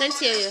感谢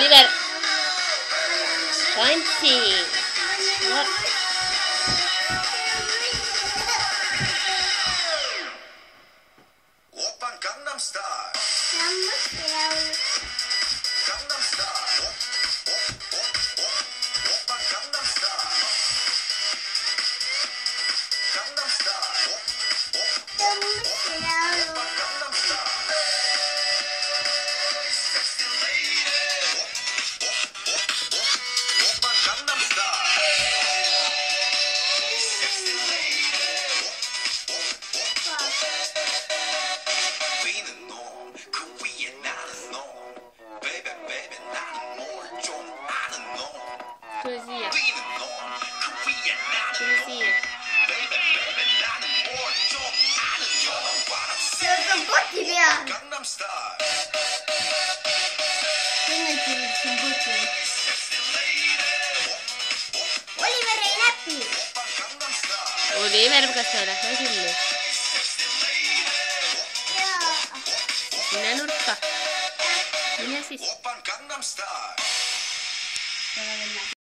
you better. Twenty. What? Gangnam Style. Giriyorum. Gangnam Style. Yine girişim. Oliver Oliver salah lagi loh. ini nurkka. Minä